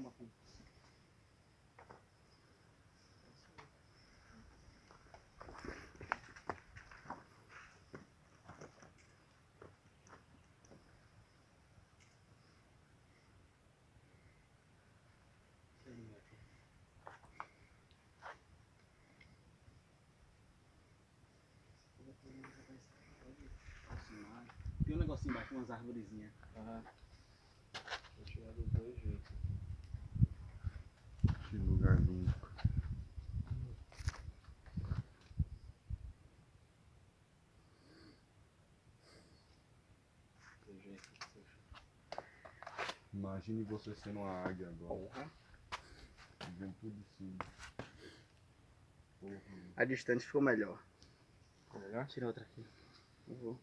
aqui. Tem um negocinho embaixo, umas arvorezinhas. Aham. Jeito que achar. Imagine você sendo uma águia agora. Porra. Vendo tudo de cima. Porra. A distância ficou melhor. Tá melhor? Tira outra aqui. Vou.